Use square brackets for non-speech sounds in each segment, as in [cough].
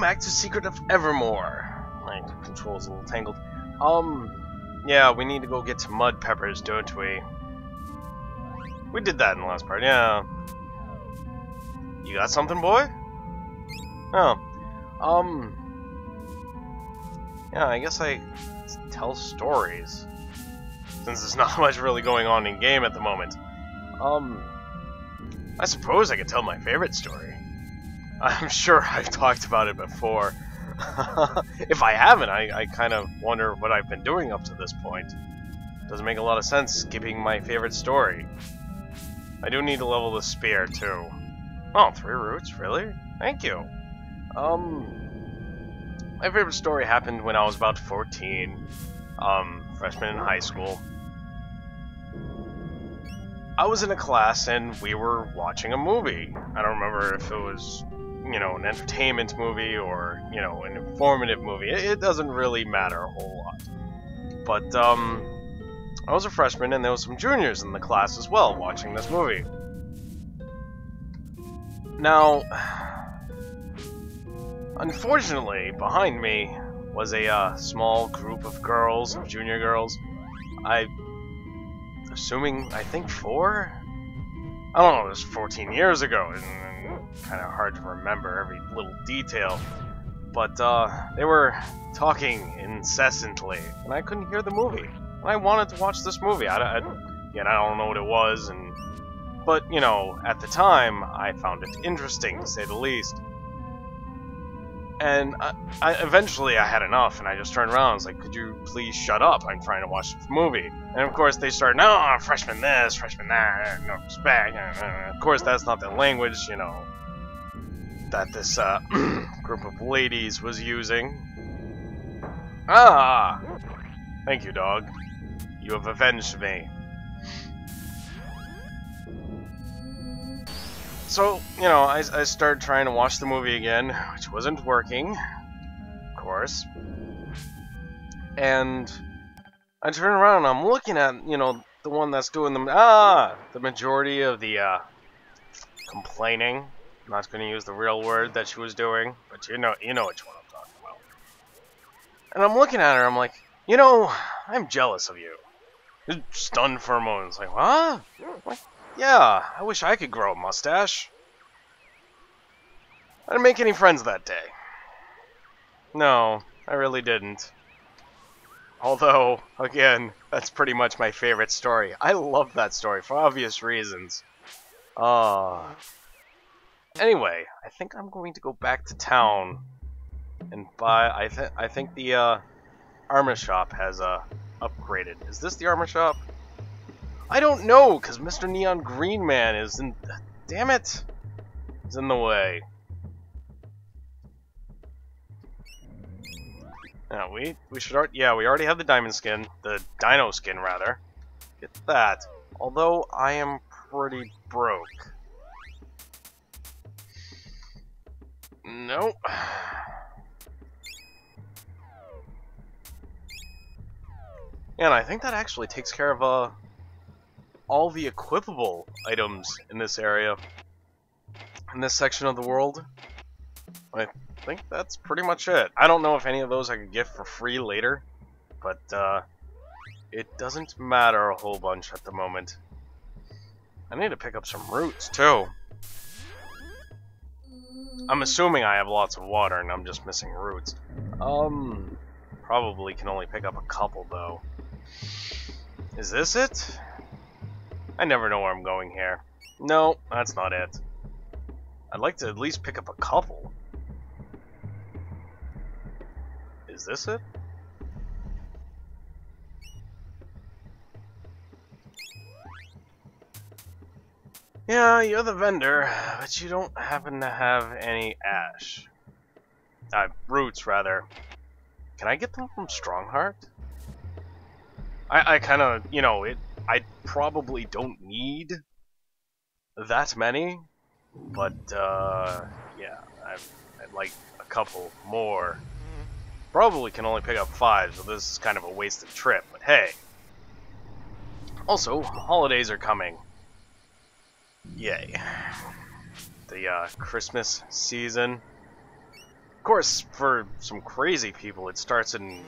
Welcome back to Secret of Evermore. My controls a little tangled. Um, yeah, we need to go get some Mud Peppers, don't we? We did that in the last part, yeah. You got something, boy? Oh. Um. Yeah, I guess I tell stories. Since there's [laughs] not much really going on in game at the moment. Um. I suppose I could tell my favorite story. I'm sure I've talked about it before. [laughs] if I haven't, I, I kind of wonder what I've been doing up to this point. Doesn't make a lot of sense skipping my favorite story. I do need to level the spear, too. Oh, three roots? Really? Thank you. Um, my favorite story happened when I was about 14, um, freshman in high school. I was in a class and we were watching a movie. I don't remember if it was, you know, an entertainment movie or, you know, an informative movie. It, doesn't really matter a whole lot. But, um, I was a freshman and there was some juniors in the class as well watching this movie. Now, [sighs] unfortunately, behind me was a uh, small group of girls, of junior girls. I, assuming, I think four? I don't know, it was 14 years ago, and, kind of hard to remember every little detail. But, uh, they were talking incessantly, and I couldn't hear the movie. And I wanted to watch this movie. I, I, again, I don't know what it was, and but, you know, at the time, I found it interesting, to say the least. And I, I, eventually I had enough, and I just turned around and was like, could you please shut up? I'm trying to watch this movie. And of course they started, no, freshman this, freshman that, no respect. Of course that's not the language, you know, that this uh, [clears throat] group of ladies was using. Ah! Thank you, dog. You have avenged me. So, you know, I, I started trying to watch the movie again, which wasn't working, of course. And I turn around and I'm looking at, you know, the one that's doing the, ah, the majority of the, uh, complaining. I'm not going to use the real word that she was doing, but you know, you know which one I'm talking about. And I'm looking at her, I'm like, you know, I'm jealous of you. Stunned for a moment. It's like, what? What? Yeah, I wish I could grow a mustache. I didn't make any friends that day. No, I really didn't. Although, again, that's pretty much my favorite story. I love that story for obvious reasons. Ah. Uh, anyway, I think I'm going to go back to town and buy. I think I think the uh, armor shop has uh, upgraded. Is this the armor shop? I don't know, because Mr. Neon Green Man is in... Damn it! He's in the way. Now, we, we should... Yeah, we already have the diamond skin. The dino skin, rather. Get that. Although, I am pretty broke. Nope. [sighs] And I think that actually takes care of, uh, all the equipable items in this area, in this section of the world. I think that's pretty much it. I don't know if any of those I could get for free later, but uh, it doesn't matter a whole bunch at the moment. I need to pick up some roots, too. I'm assuming I have lots of water and I'm just missing roots. Um, probably can only pick up a couple, though. Is this it? I never know where I'm going here. No, that's not it. I'd like to at least pick up a couple. Is this it? Yeah, you're the vendor, but you don't happen to have any ash. Uh, roots, rather. Can I get them from Strongheart? I, I kind of, you know, it I probably don't need that many, but uh, yeah, I'd, I'd like a couple more. Probably can only pick up five, so this is kind of a wasted trip, but hey. Also, holidays are coming. Yay. The uh, Christmas season. Of course, for some crazy people, it starts in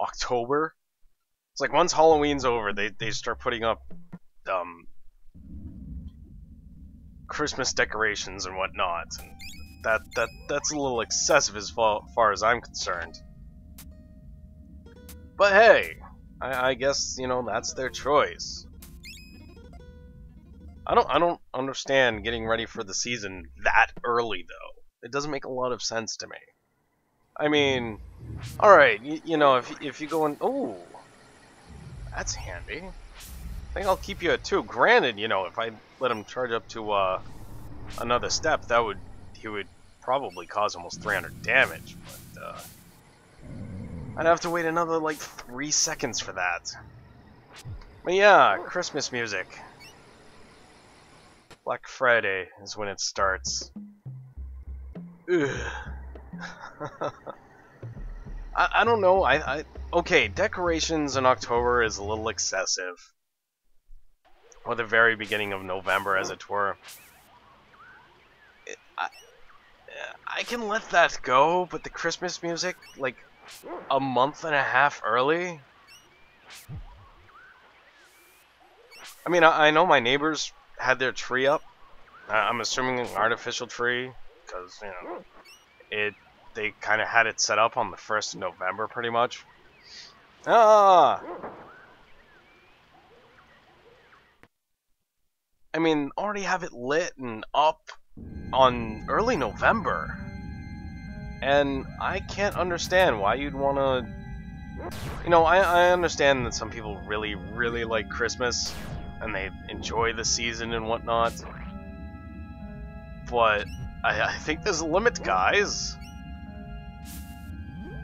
October. It's like once Halloween's over, they, they start putting up um, Christmas decorations and whatnot. And that that that's a little excessive as far, far as I'm concerned. But hey, I, I guess you know that's their choice. I don't I don't understand getting ready for the season that early though. It doesn't make a lot of sense to me. I mean, all right, you, you know if if you go and oh, that's handy. I think I'll keep you at two. Granted, you know if I let him charge up to uh, another step, that would he would probably cause almost 300 damage. But uh, I'd have to wait another like three seconds for that. But yeah, Christmas music. Black Friday is when it starts. Ugh. [laughs] I, I don't know. I, I okay. Decorations in October is a little excessive, or the very beginning of November, as it were. I, I can let that go, but the Christmas music, like a month and a half early. I mean, I, I know my neighbors had their tree up. I'm assuming an artificial tree, because you know, it they kind of had it set up on the first of November, pretty much. Ah. I mean, already have it lit and up on early November. And I can't understand why you'd want to... You know, I, I understand that some people really, really like Christmas, and they enjoy the season and whatnot. But I, I think there's a limit, guys.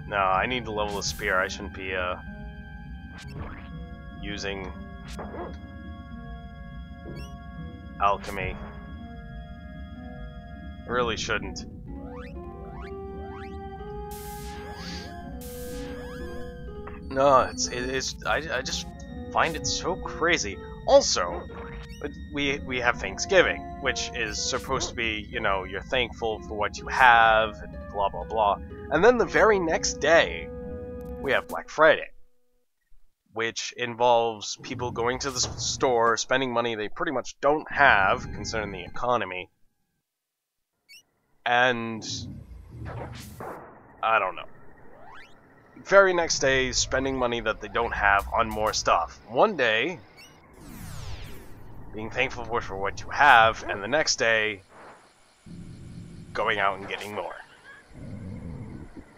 No, I need to level the spear. I shouldn't be uh, using alchemy. Really shouldn't. No, it's it is. I, I just find it so crazy. Also, we we have Thanksgiving, which is supposed to be you know you're thankful for what you have, blah blah blah. And then the very next day, we have Black Friday, which involves people going to the store, spending money they pretty much don't have, considering the economy, and I don't know. Very next day, spending money that they don't have on more stuff. One day, being thankful for what you have, and the next day, going out and getting more.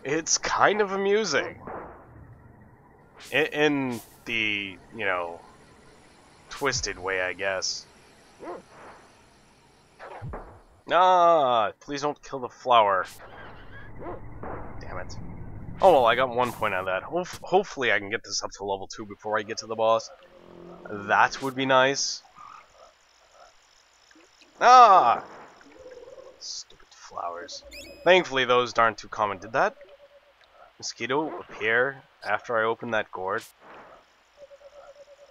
It's kind of amusing. In, in the, you know, twisted way, I guess. Ah, please don't kill the flower. Damn it. Oh well, I got one point out of that. Ho hopefully I can get this up to level 2 before I get to the boss. That would be nice. Ah! Stupid flowers. Thankfully those aren't too common. Did that mosquito appear after I opened that gourd?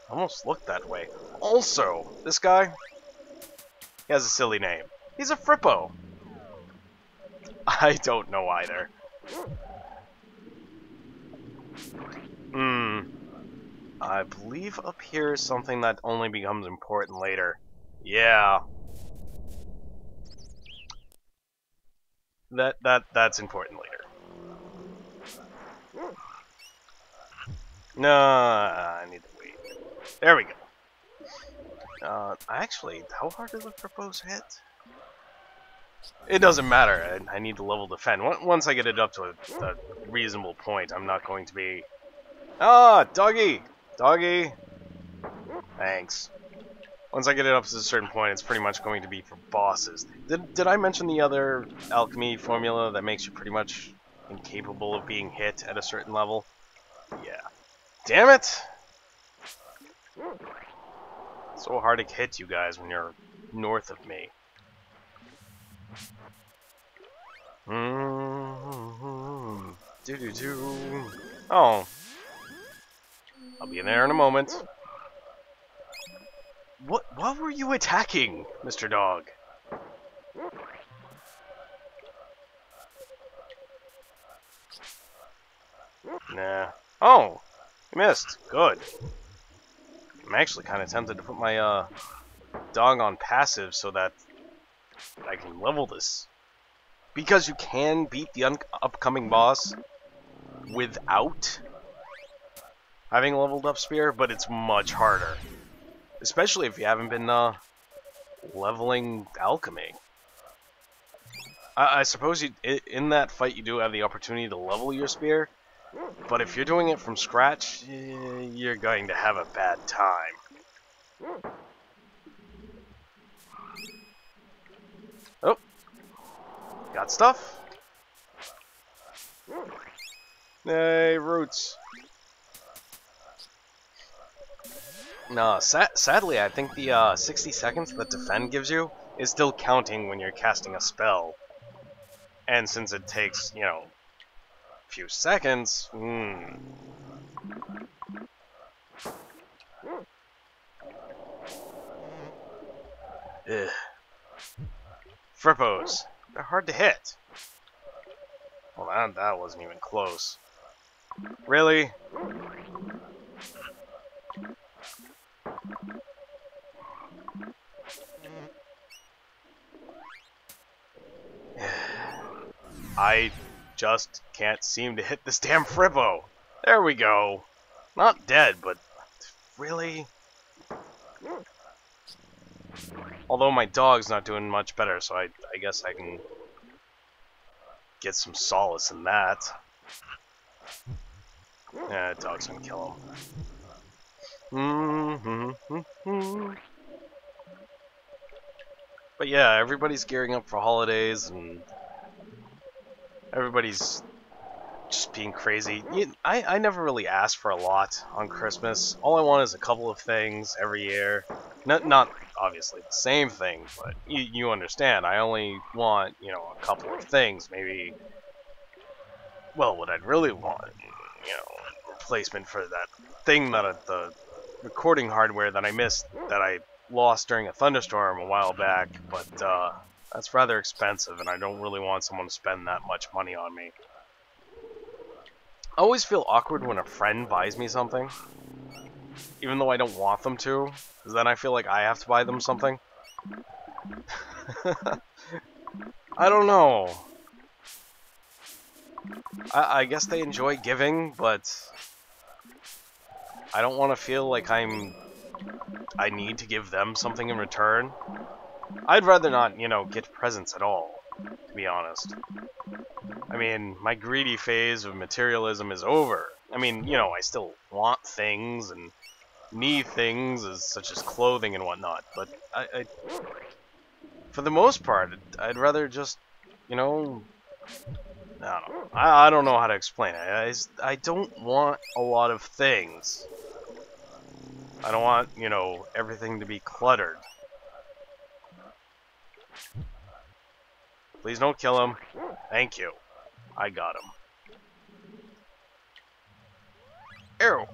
Almost looked that way. Also, this guy, he has a silly name. He's a Frippo. [laughs] I don't know either. Hmm. I believe up here is something that only becomes important later. Yeah. That that that's important later. No, I need to wait. There we go. Uh, actually, how hard does the propose hit? It doesn't matter. I, I, need to level defend. Once I get it up to a, a, reasonable point, I'm not going to be... Ah, doggy! Doggy! Thanks. Once I get it up to a certain point, it's pretty much going to be for bosses. Did, did I mention the other alchemy formula that makes you pretty much incapable of being hit at a certain level? Damn it! So hard to hit you guys when you're north of me. Mm-hmm. Do do do. Oh. I'll be in there in a moment. What what were you attacking, Mr. Dog? Nah. Oh! You missed. Good. I'm actually kind of tempted to put my uh, dog on passive so that I can level this. Because you can beat the upcoming boss without having leveled up spear, but it's much harder. Especially if you haven't been uh, leveling alchemy. I, I suppose you, in that fight you do have the opportunity to level your spear, but if you're doing it from scratch, you're going to have a bad time. Oh. Got stuff? Hey, roots. No, sa sadly, I think the uh, 60 seconds that defend gives you is still counting when you're casting a spell. And since it takes, you know, few seconds, hmm. Ugh. Frippos. They're hard to hit. Well, that, that wasn't even close. Really? [sighs] I just can't seem to hit this damn Frippo. There we go. Not dead, but really? Although my dog's not doing much better, so I, I guess I can get some solace in that. Yeah, dog's gonna kill him. Mm -hmm. But yeah, everybody's gearing up for holidays and everybody's just being crazy. You, I, I never really ask for a lot on Christmas. All I want is a couple of things every year. Not, not obviously the same thing, but you, you understand. I only want, you know, a couple of things. Maybe, well, what I'd really want, you know, replacement for that thing that the recording hardware that I missed, that I lost during a thunderstorm a while back, but, uh, that's rather expensive, and I don't really want someone to spend that much money on me. I always feel awkward when a friend buys me something, even though I don't want them to, because then I feel like I have to buy them something. [laughs] I don't know. I, I guess they enjoy giving, but I don't want to feel like I'm... I need to give them something in return. I'd rather not, you know, get presents at all, to be honest. I mean, my greedy phase of materialism is over. I mean, you know, I still want things and need things as, such as clothing and whatnot, but I, I for the most part, I'd rather just, you know, I don't know. I, I don't know how to explain it. I, I don't want a lot of things. I don't want, you know, everything to be cluttered. Please don't kill him. Thank you. I got him. Arrow.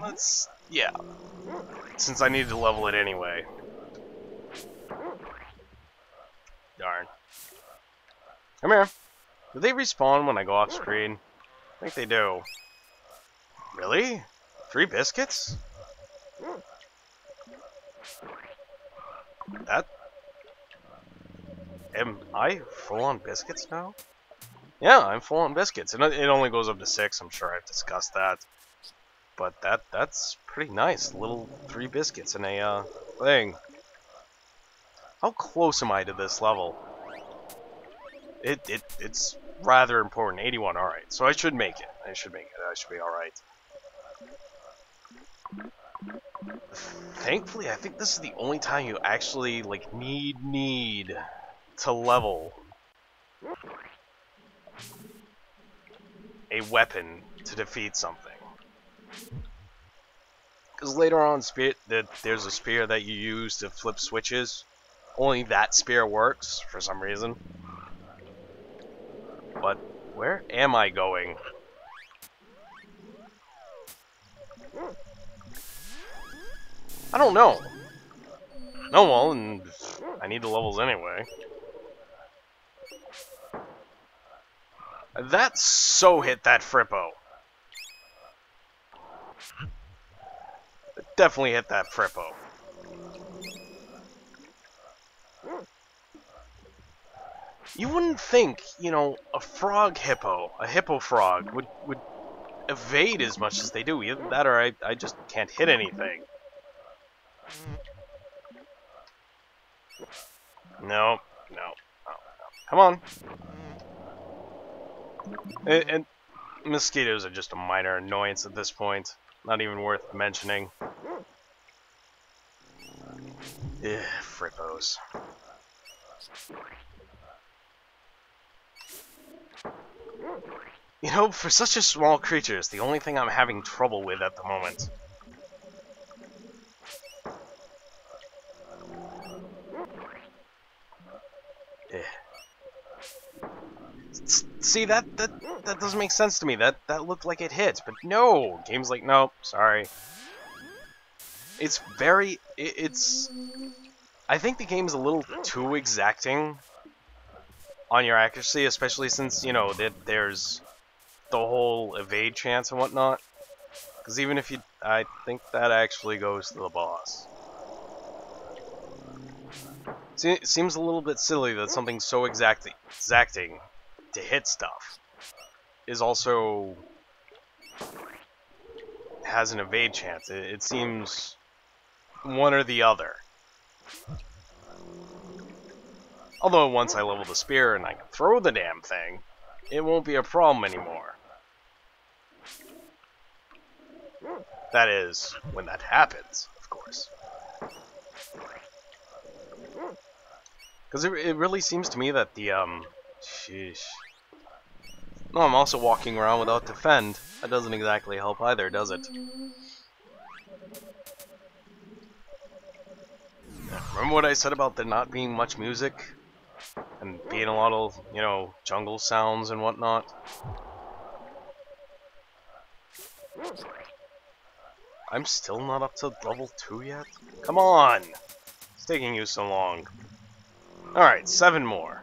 Let's... yeah. Since I need to level it anyway. Darn. Come here. Do they respawn when I go off screen? I think they do. Really? Three biscuits? That Am I full on biscuits now? Yeah, I'm full on biscuits. And it only goes up to six, I'm sure I've discussed that. But that that's pretty nice. Little three biscuits in a uh, thing. How close am I to this level? It, it It's rather important. 81, alright. So I should make it. I should make it. I should be alright. Thankfully, I think this is the only time you actually, like, need, need to level a weapon to defeat something. Because later on, spear, that there's a spear that you use to flip switches. Only that spear works for some reason. But where am I going? I don't know. No, well, and I need the levels anyway. That so hit that Frippo. Definitely hit that Frippo. You wouldn't think, you know, a frog hippo, a hippo frog, would, would evade as much as they do. Either that or I, I just can't hit anything. No, no, no, no. Come on. And, and mosquitoes are just a minor annoyance at this point. Not even worth mentioning. Ugh, frippos. You know, for such a small creature, it's the only thing I'm having trouble with at the moment. See that that that doesn't make sense to me. That that looked like it hit, but no. Game's like, nope, sorry. It's very it, it's I think the game's a little too exacting on your accuracy, especially since, you know, that there's the whole evade chance and whatnot. Because even if you... I think that actually goes to the boss. It seems a little bit silly that something so exacting, exacting to hit stuff is also has an evade chance. It, it seems one or the other. Although once I level the spear and I can throw the damn thing, it won't be a problem anymore. That is, when that happens, of course. Because it, it really seems to me that the, um, sheesh. No, I'm also walking around without defend. That doesn't exactly help either, does it? Remember what I said about there not being much music? and being a lot of, you know, jungle sounds and whatnot. I'm still not up to level 2 yet? Come on! It's taking you so long. Alright, seven more.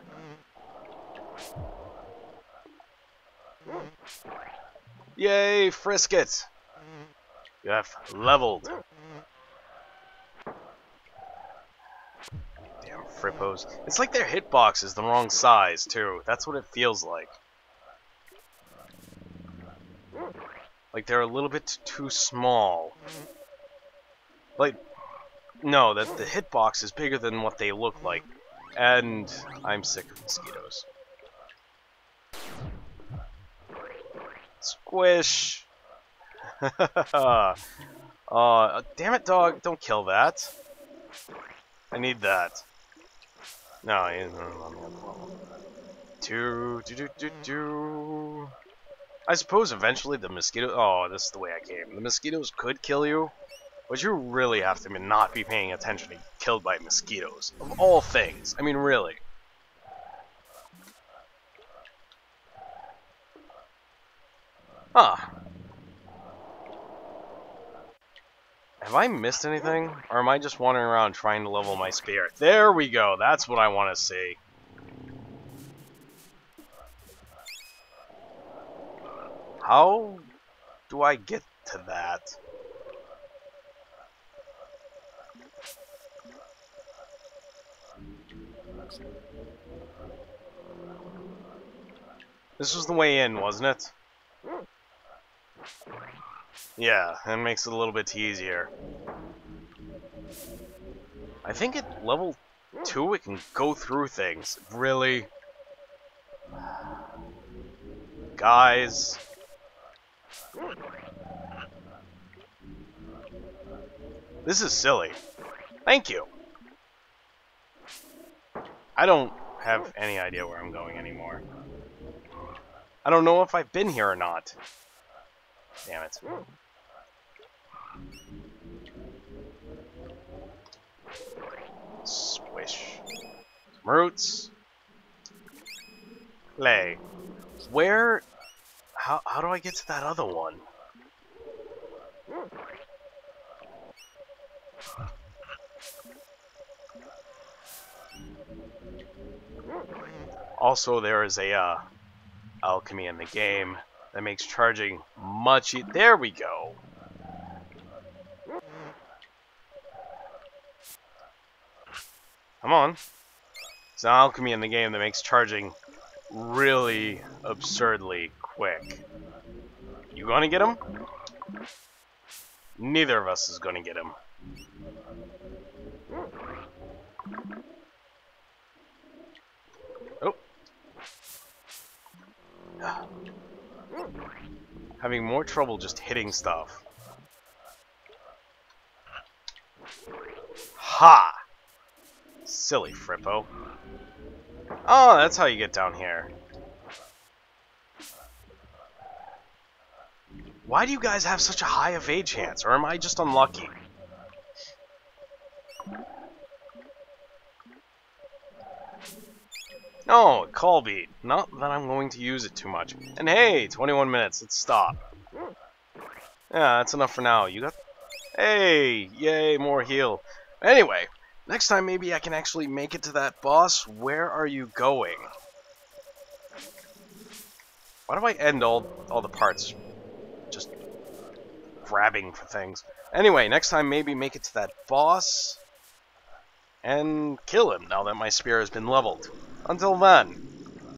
Yay, Frisket! You have leveled. Damn Frippos. It's like their hitbox is the wrong size, too. That's what it feels like. Like they're a little bit too small. Like, no, that the hitbox is bigger than what they look like. And I'm sick of mosquitoes. Squish! [laughs] uh, damn it, dog, don't kill that. I need that. No, he isn't on the other level. Do, do, do, do, do. I suppose eventually the mosquito... Oh, this is the way I came. The mosquitoes could kill you, but you really have to not be paying attention to get killed by mosquitoes. Of all things. I mean, really. Huh. Have I missed anything? Or am I just wandering around trying to level my spirit? There we go. That's what I want to see. How do I get to that? This was the way in, wasn't it? Yeah, that makes it a little bit easier. I think at level 2 it can go through things. Really? Guys. This is silly. Thank you. I don't have any idea where I'm going anymore. I don't know if I've been here or not. Damn it. Swish. Roots. Play. Where... How, how do I get to that other one? Also, there is a, uh, alchemy in the game that makes charging much e There we go. Come on. It's an alchemy in the game that makes charging really absurdly quick. You gonna get him? Neither of us is gonna get him. Oh. Having more trouble just hitting stuff. Ha! Silly Frippo. Oh, that's how you get down here. Why do you guys have such a high evade chance? Or am I just unlucky? No, call bead. Not that I'm going to use it too much. And hey, 21 minutes. Let's stop. Yeah, that's enough for now. You got... Hey! Yay, more heal. Anyway, next time maybe I can actually make it to that boss. Where are you going? Why do I end all, all the parts just grabbing for things? Anyway, next time maybe make it to that boss and kill him now that my spear has been leveled. Until then,